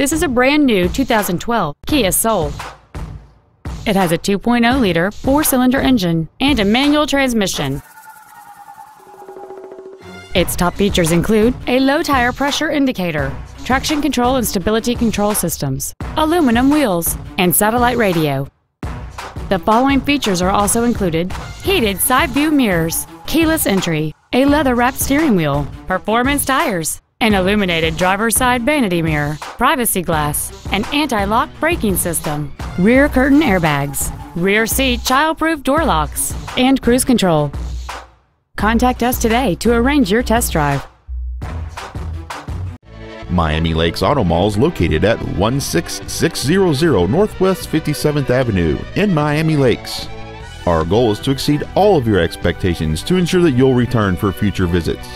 This is a brand new 2012 Kia Soul. It has a 2.0-liter four-cylinder engine and a manual transmission. Its top features include a low tire pressure indicator, traction control and stability control systems, aluminum wheels, and satellite radio. The following features are also included heated side view mirrors, keyless entry, a leather wrapped steering wheel, performance tires, an illuminated driver's side vanity mirror, privacy glass, an anti lock braking system, rear curtain airbags, rear seat child proof door locks, and cruise control. Contact us today to arrange your test drive. Miami Lakes Auto Mall is located at 16600 Northwest 57th Avenue in Miami Lakes. Our goal is to exceed all of your expectations to ensure that you'll return for future visits.